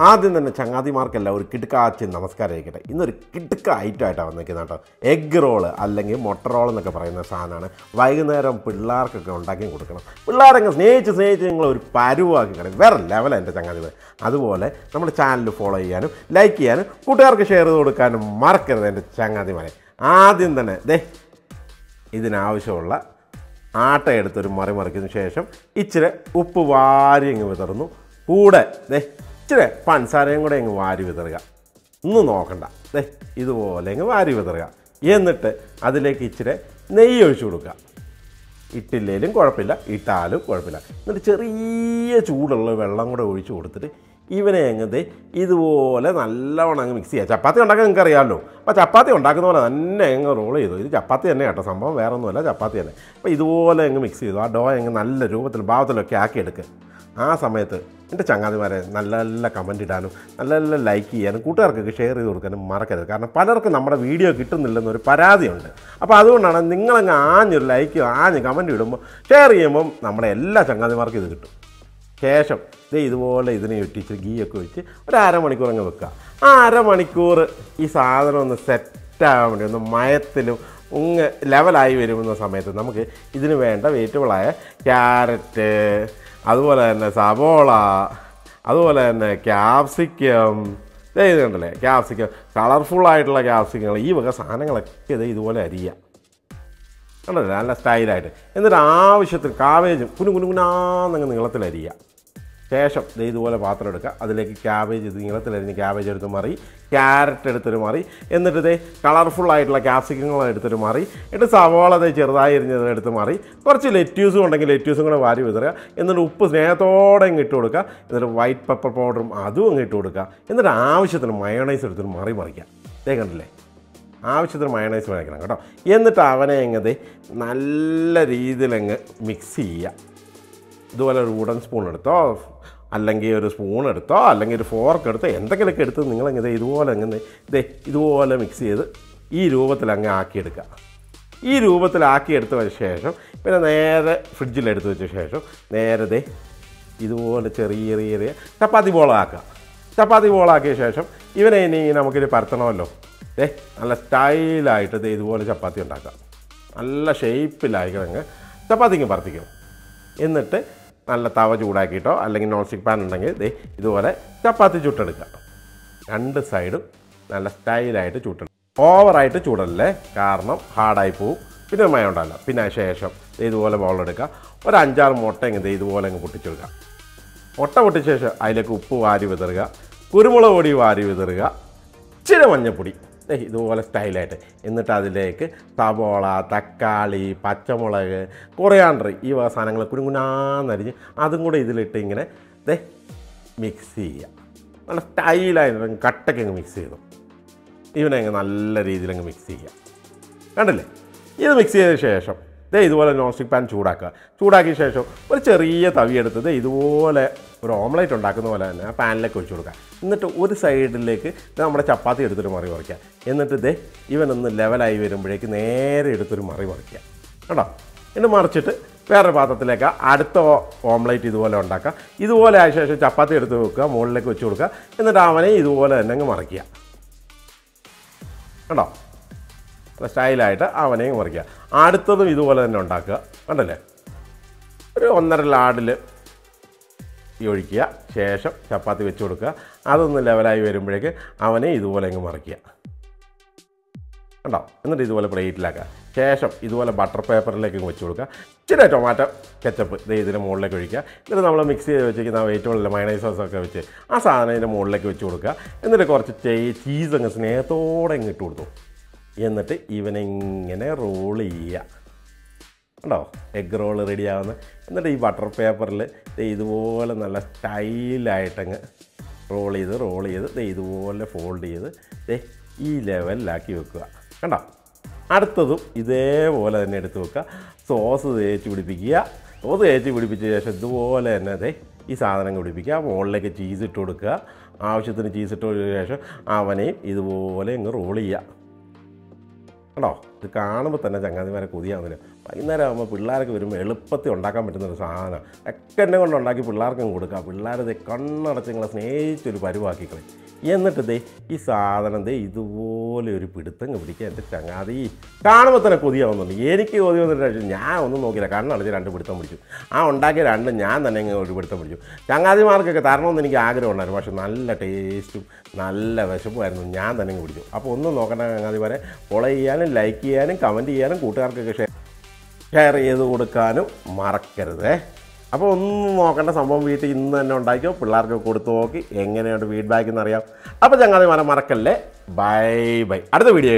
ആദ്യം തന്നെ ചങ്ങാതിമാർക്കല്ല ഒരു കിടുക്കാച്ചി നമസ്കാരം ആയിക്കട്ടെ ഇന്നൊരു കിടുക്ക ഐറ്റമായിട്ടാണ് വന്നിരിക്കുന്നത് കേട്ടോ. എഗ് റോൾ അല്ലെങ്കിൽ മുട്ട റോൾ എന്നൊക്കെ പറയുന്ന സാധനമാണ്. വൈകുന്നേരം പിള്ളേർക്കൊക്കെ ഉണ്ടാക്കി കൊടുക്കണം. പിള്ളേരങ്ങ് സ്നേഹിച്ച് സ്നേഹിച്ച് നിങ്ങൾ ഒരു പരുവാക്കി കളയും. വേറെ ലെവലാണ് എന്റെ ചങ്ങാതിമാർ അതുപോലെ നമ്മുടെ ചാനൽ ഫോളോ ചെയ്യാനും ലൈക്ക് ചെയ്യാനും കൂട്ടുകാർക്ക് ഷെയർ ചെയ്ത് കൊടുക്കാനും മറക്കരുത് എന്റെ ചങ്ങാതിമാരെ. ആദ്യം തന്നെ ദേ ഇതിനാവശ്യമുള്ള ആട്ട എടുത്തൊരു മറി മറിക്കുന്ന ശേഷം ഇച്ചിരി ഉപ്പ് വാരി അങ്ങ് വിതറുന്നു. കൂടെ ദേ ഇച്ചിരി പഞ്ചസാരയും കൂടെ അങ്ങ് വാരി വിതറുക. ഒന്നും നോക്കണ്ട. ദേ ഇതുപോലെ അങ്ങ് വാരി വിതറുക. എന്നിട്ട് അതിലേക്ക് ഇച്ചിരി നെയ്യ് ഒഴിച്ചു കൊടുക്കുക. ഇട്ടില്ലേലും കുഴപ്പമില്ല ഇട്ടാലും കുഴപ്പമില്ല. എന്നിട്ട് ചെറിയ ചൂടുള്ള വെള്ളം കൂടെ ഒഴിച്ചു കൊടുത്തിട്ട് ഇവനെ എങ്ങനെ ഇതുപോലെ നല്ലവണ്ണം അങ്ങ് മിക്സ് ചെയ്യുക. ചപ്പാത്തി ഉണ്ടാക്കാൻ നിങ്ങൾക്ക് അറിയാമല്ലോ. അപ്പോൾ ചപ്പാത്തി ഉണ്ടാക്കുന്ന പോലെ തന്നെ അങ്ങ് റോൾ ചെയ്തു. ഇത് ചപ്പാത്തി തന്നെ കേട്ടോ. സംഭവം വേറെ ഒന്നുമല്ല ചപ്പാത്തി തന്നെ. അപ്പോൾ ഇതുപോലെ അങ്ങ് മിക്സ് ചെയ്തു. ആ ഡോ അങ്ങ് നല്ല രൂപത്തിൽ ഭാവത്തിലൊക്കെ ആക്കി എടുക്കുക ആ സമയത്ത് എന്റെ ചങ്ങാതിമാരെ നല്ല നല്ല കമന്റ് ഇടാനും നല്ല നല്ല ലൈക്ക് ചെയ്യാനും കൂട്ടുകാർക്കൊക്കെ ഷെയർ ചെയ്ത് കൊടുക്കാനും മറക്കരുത്. കാരണം പലർക്കും നമ്മുടെ വീഡിയോ കിട്ടുന്നില്ലെന്നൊരു പരാതിയുണ്ട്. അപ്പോൾ അതുകൊണ്ടാണ് നിങ്ങളങ്ങ് ആഞ്ഞൊരു ലൈക്ക് ആഞ്ഞ് കമന്റ് ഇടുമ്പോൾ ഷെയർ ചെയ്യുമ്പം നമ്മുടെ എല്ലാ ചങ്ങാതിമാർക്കും ഇത് കിട്ടും. ശേഷം ദേ ഇതുപോലെ ഇതിനെ ഒട്ടിച്ച് ഗീയൊക്കെ വെച്ച് ഒരു അരമണിക്കൂർ അങ്ങ് വെക്കുക. ആ അരമണിക്കൂർ ഈ സാധനം ഒന്ന് സെറ്റാകാൻ വേണ്ടി ഒന്ന് മയത്തിലും ഉങ്ങ് ലെവലായി വരുന്ന സമയത്ത് നമുക്ക് ഇതിന് വേണ്ട വെജിറ്റബിളായ ക്യാരറ്റ് അതുപോലെ തന്നെ സവോള അതുപോലെ തന്നെ ക്യാപ്സിക്കം ഇതേ ഇത് കണ്ടല്ലേ? ക്യാപ്സിക്കം കളർഫുൾ ആയിട്ടുള്ള ക്യാപ്സിക്കങ്ങൾ ഈ വക സാധനങ്ങളൊക്കെ ഇതേ ഇതുപോലെ അരിയുക കണ്ടല്ലേ? നല്ല സ്റ്റൈലായിട്ട് എന്നിട്ട് ആവശ്യത്തിന് കാവേജും കുനു കുനു കുനാന്നങ്ങ് നീളത്തിൽ അരിയുക ശേഷം ഇതുപോലെ പാത്രം എടുക്കുക. അതിലേക്ക് ക്യാബേജ് ഇത് നീളത്തിലരിഞ്ഞ് ക്യാബേജ് എടുത്ത് മാറി ക്യാരറ്റ് എടുത്തൊരു മാറി. എന്നിട്ട് ഇതേ കളർഫുൾ ആയിട്ടുള്ള ക്യാപ്സിക്കങ്ങൾ എടുത്തൊരു മാറി. എന്നിട്ട് സവാള അത് ചെറുതായി എരിഞ്ഞത് എടുത്ത് മാറി. കുറച്ച് ലെറ്റ്യൂസും ഉണ്ടെങ്കിൽ ലെറ്റ്യൂസും കൂടെ വാരി വിതറുക. എന്നിട്ട് ഉപ്പ് സ്നേഹത്തോടെ അങ്ങ് ഇട്ട് കൊടുക്കുക. എന്നിട്ട് വൈറ്റ് പെപ്പർ പൗഡറും അതും അങ്ങ് ഇട്ട് കൊടുക്കുക. എന്നിട്ട് ആവശ്യത്തിന് മയോണൈസ് എടുത്തിട്ട് മാറി മറിക്കുക. ദേ കണ്ടില്ലേ? ആവശ്യത്തിന് മയണൈസ് മേടിക്കണം കേട്ടോ. എന്നിട്ട് അവനെ അങ്ങ് നല്ല രീതിയിലങ്ങ് മിക്സ് ചെയ്യുക. ഇതുപോലെ ഒരു വുഡൻ സ്പൂൺ എടുത്തോ? അല്ലെങ്കിൽ ഒരു സ്പൂൺ എടുത്തോ? അല്ലെങ്കിൽ ഒരു ഫോർക്ക് എടുത്തോ? എന്തെങ്കിലുമൊക്കെ എടുത്ത് നിങ്ങൾ നിങ്ങളങ്ങനെ ഇതുപോലെ അങ്ങനെ ഇതേ ഇതുപോലെ മിക്സ് ചെയ്ത് ഈ രൂപത്തിൽ അങ്ങ് ആക്കിയെടുക്കുക. ഈ രൂപത്തിലാക്കി എടുത്ത ശേഷം പിന്നെ നേരെ ഫ്രിഡ്ജിൽ എടുത്ത് വെച്ച ശേഷം നേരത്തെ ഇതുപോലെ ചെറിയ ചെറിയ ചെറിയ ചപ്പാത്തി ബോളാക്കുക ചപ്പാത്തി ബോളാക്കിയ ശേഷം ഇവനെ ഇനി നമുക്കിത് പരത്തണമല്ലോ. ഏ നല്ല സ്റ്റൈലായിട്ട് ഇത് ഇതുപോലെ ചപ്പാത്തി ഉണ്ടാക്കാം നല്ല ഷേപ്പിലായിക്കണങ്ങ് ചപ്പാത്തിക്ക് പരത്തിക്കണം എന്നിട്ട് നല്ല തവ ചൂടാക്കിയിട്ടോ അല്ലെങ്കിൽ നോൺ സ്റ്റിക്ക് പാൻ ഉണ്ടെങ്കിൽ ദേ ഇതുപോലെ ചപ്പാത്തി ചുട്ടെടുക്കുക രണ്ട് സൈഡും നല്ല സ്റ്റൈലായിട്ട് ചുട്ടെടുക്കുക ഓവറായിട്ട് ചൂടല്ലേ? കാരണം ഹാർഡായി പോവും. പിന്നെ മയം ഉണ്ടാവില്ല. പിന്നെ ശേഷം ഇതുപോലെ ബോളെടുക്കുക ഒരു അഞ്ചാറ് മുട്ട ഇങ്ങനെ ഇതുപോലെ അങ്ങ് പൊട്ടിച്ചെടുക്കുക മുട്ട പൊട്ടിച്ച ശേഷം അതിലേക്ക് ഉപ്പ് വാരി വിതറുക. കുരുമുളക് പൊടി വാരി വിതറുക. ഇച്ചിരി മഞ്ഞപ്പൊടി. ഇതുപോലെ സ്റ്റൈലായിട്ട്. എന്നിട്ട് അതിലേക്ക് സവോള തക്കാളി പച്ചമുളക് കൊറിയാണ്ടർ ഈ വക സാധനങ്ങൾ കുടുങ്ങുനാന്നരിഞ്ഞ് അതും കൂടെ ഇതിലിട്ട് ഇങ്ങനെ ദേ മിക്സ് ചെയ്യുക നല്ല സ്റ്റൈലായിട്ട് കട്ടയ്ക്ക് അങ്ങ് മിക്സ് ചെയ്തു. ഇവനെ അങ്ങ് നല്ല രീതിയിൽ അങ്ങ് മിക്സ് ചെയ്യുക കണ്ടില്ലേ? ഇത് മിക്സ് ചെയ്ത ശേഷം ദേ ഇതുപോലെ നോൺ സ്റ്റിക്ക് പാൻ ചൂടാക്കുക. ചൂടാക്കിയ ശേഷം ഒരു ചെറിയ തവി എടുത്ത് ദേ ഇതുപോലെ ഒരു ഓംലേറ്റ് ഉണ്ടാക്കുന്ന പോലെ തന്നെ ആ പാനിലേക്ക് ഒഴിച്ചു കൊടുക്കുക. എന്നിട്ട് ഒരു സൈഡിലേക്ക് നമ്മുടെ ചപ്പാത്തി എടുത്തൊരു മറി മറിക്കുക എന്നിട്ട് ദേ ഇവനൊന്ന് ലെവലായി വരുമ്പോഴേക്ക് നേരെ എടുത്തൊരു മറി മറിക്കുക കേട്ടോ എന്നിട്ട് മറിച്ചിട്ട് വേറെ പാത്രത്തിലേക്ക് അടുത്ത ഓംലേറ്റ് ഇതുപോലെ ഉണ്ടാക്കുക. ഇതുപോലെ ആയ ശേഷം ചപ്പാത്തി എടുത്ത് വെക്കുക മുകളിലേക്ക് വെച്ച് കൊടുക്കുക. എന്നിട്ട് അവനെ ഇതുപോലെ തന്നെ അങ്ങ് മറിക്കുക. കണ്ടോ? സ്റ്റൈലായിട്ട് അവനെയും മുറിക്കുക. അടുത്തതും ഇതുപോലെ തന്നെ ഉണ്ടാക്കുക. കണ്ടല്ലേ? ഒരു ഒന്നര ലാഡിൽ ഈ ഒഴിക്കുക. ശേഷം ചപ്പാത്തി വെച്ച് കൊടുക്കുക. അതൊന്ന് ലെവലായി വരുമ്പോഴേക്ക് അവനെ ഇതുപോലെ അങ്ങ് മറിക്കുക. കണ്ടോ? എന്നിട്ട് ഇതുപോലെ പ്ലേറ്റിലാക്കുക. ശേഷം ഇതുപോലെ ബട്ടർ പേപ്പറിലേക്ക് വെച്ച് കൊടുക്കുക. ഇച്ചിരി ടൊമാറ്റോ കെച്ചപ്പ് ഇത് ഇതിന്റെ മുകളിലേക്ക് ഒഴിക്കുക. എന്നിട്ട് നമ്മൾ മിക്സ് ചെയ്ത് വെച്ചിരിക്കുന്ന വെജിറ്റബിളിൽ മയണൈസ് സോസൊക്കെ വെച്ച് ആ സാധനം ഇതിന്റെ മുകളിലേക്ക് വെച്ച് കൊടുക്കുക. എന്നിട്ട് കുറച്ച് ചീസ് അങ്ങ് സ്നേഹത്തോടെ അങ്ങ് ഇട്ട് കൊടുത്തു. എന്നിട്ട് ഇവനെ ഇങ്ങനെ റോൾ ചെയ്യുക. ഉണ്ടോ എഗ് റോൾ റെഡി ആവുന്ന. എന്നിട്ട് ഈ ബട്ടർ പേപ്പറിൽ ഇതുപോലെ നല്ല സ്റ്റൈലായിട്ടങ്ങ് റോൾ ചെയ്ത് റോൾ ചെയ്ത് ഇതുപോലെ ഫോൾഡ് ചെയ്ത് ഈ ലെവലിലാക്കി വെക്കുക. കണ്ടോ? അടുത്തതും ഇതേപോലെ തന്നെ എടുത്ത് വെക്കുക. സോസ് തേച്ച് പിടിപ്പിക്കുക. സോസ് തേച്ച് പിടിപ്പിച്ച ശേഷം ഇതുപോലെ തന്നെ അതെ ഈ സാധനം പിടിപ്പിക്കുക. മുകളിലേക്ക് ചീസ് ഇട്ട് കൊടുക്കുക. ആവശ്യത്തിന് ചീസ് ഇട്ട് കൊടുത്ത ശേഷം അവനെയും ഇതുപോലെ അങ്ങ് റോൾ ചെയ്യുക. കേട്ടോ ഇത് കാണുമ്പോൾ തന്നെ ചങ്ങാതിമാരെ കൊതിയാവുന്നില്ല. വൈകുന്നേരം ആകുമ്പോൾ പിള്ളേർക്ക് വരുമ്പോൾ എളുപ്പത്തിൽ ഉണ്ടാക്കാൻ പറ്റുന്ന ഒരു സാധനം. ഒക്കെ എന്നെ കൊണ്ട് ഉണ്ടാക്കി പിള്ളേർക്കും കൊടുക്കുക പിള്ളേരത് കണ്ണടച്ച് നിങ്ങളെ സ്നേഹിച്ചൊരു പരുവാക്കി കളി എന്നിട്ട് ദേ ഈ സാധനം ദേ ഇതുപോലെ ഒരു പിടുത്തം പിടിക്കുക എന്റെ ചങ്ങാതി കാണുമ്പോൾ തന്നെ കൊതിയാവുന്നുണ്ട്. എനിക്ക് കൊതി വന്നിട്ട് ഞാൻ ഒന്നും നോക്കിയില്ല. കണ്ണടച്ച് രണ്ട് പിടുത്തം പിടിച്ചു. ആ ഉണ്ടാക്കിയ രണ്ട് ഞാൻ തന്നെ ഇങ്ങനെ ഒരു പിടുത്തം പിടിച്ചു. ചങ്ങാതിമാർക്കൊക്കെ തരണമെന്ന് എനിക്ക് ആഗ്രഹം ഉണ്ടായിരുന്നു പക്ഷേ നല്ല ടേസ്റ്റും നല്ല വിശപ്പുമായിരുന്നു. ഞാൻ തന്നെ പിടിച്ചു. അപ്പോൾ ഒന്നും നോക്കണ്ട ചങ്ങാതിമാരെ. ഫോളോ ചെയ്യാനും ലൈക്ക് ചെയ്യാനും കമന്റ് ചെയ്യാനും കൂട്ടുകാർക്കൊക്കെ ഷെയർ ഷെയർ ചെയ്ത് കൊടുക്കാനും മറക്കരുത്. അപ്പോൾ ഒന്നും നോക്കേണ്ട സംഭവം വീട്ടിൽ ഇന്ന് തന്നെ ഉണ്ടാക്കിയോ? പിള്ളേർക്ക് കൊടുത്തു നോക്കി. എങ്ങനെയുണ്ട് ഫീഡ്ബാക്ക് എന്നറിയാം. അപ്പോൾ ചങ്ങാതി മറക്കല്ലേ? ബൈ ബൈ അടുത്ത വീഡിയോ